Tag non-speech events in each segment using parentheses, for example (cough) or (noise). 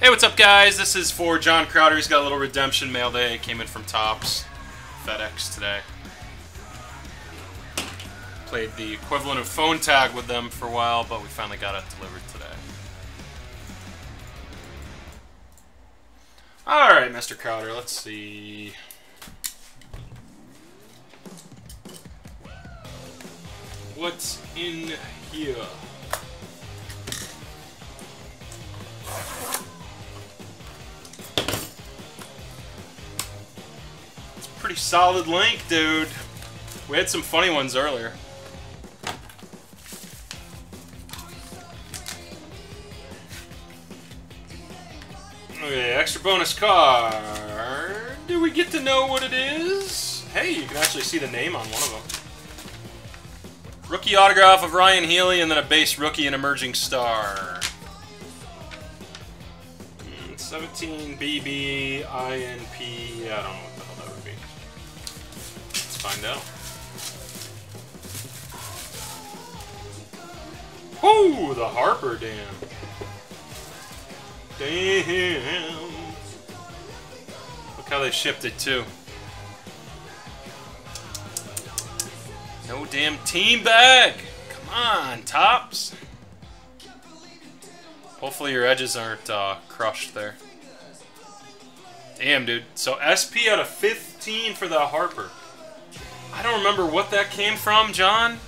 Hey, what's up, guys? This is for John Crowder. He's got a little redemption mail day. Came in from Topps FedEx today. Played the equivalent of phone tag with them for a while, but we finally got it delivered today. Alright, Mr. Crowder, let's see. What's in here? Solid link, dude. We had some funny ones earlier. Okay, extra bonus card. Do we get to know what it is? Hey, you can actually see the name on one of them. Rookie autograph of Ryan Healy, and then a base rookie and emerging star. Hmm, 17 BB INP. I don't know what the hell that would be. Find out. Whoo! The Harper Dam. Damn. Look how they shipped it too. No damn team bag. Come on, Topps. Hopefully your edges aren't uh, crushed there. Damn, dude. So SP out of 15 for the Harper. I don't remember what that came from, John.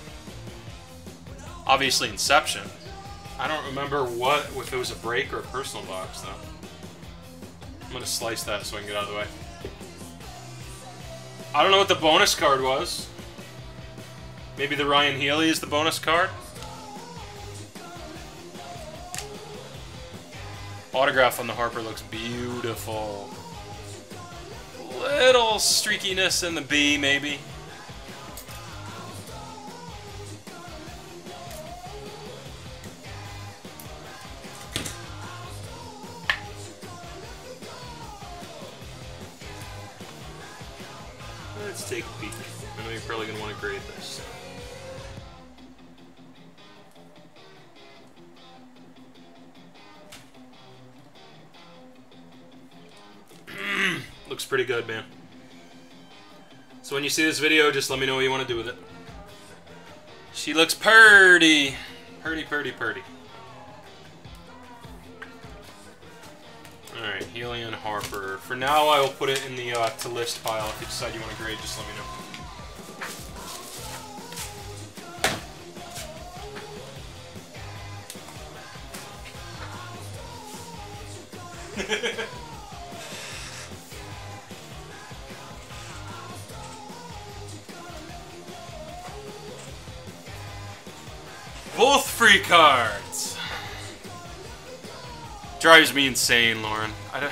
Obviously Inception. I don't remember what, if it was a break or a personal box, though. I'm gonna slice that so I can get out of the way. I don't know what the bonus card was. Maybe the Ryan Healy is the bonus card? Autograph on the Harper looks beautiful. Little streakiness in the B, maybe. Let's take a peek. I know you're probably going to want to grade this. Looks pretty good, man. So when you see this video, just let me know what you want to do with it. She looks purty. Purty, purty, purty. And Harper. For now, I will put it in the uh, to list pile. If you decide you want to grade, just let me know. (laughs) Both free cards! Drives me insane, Lauren. I don't...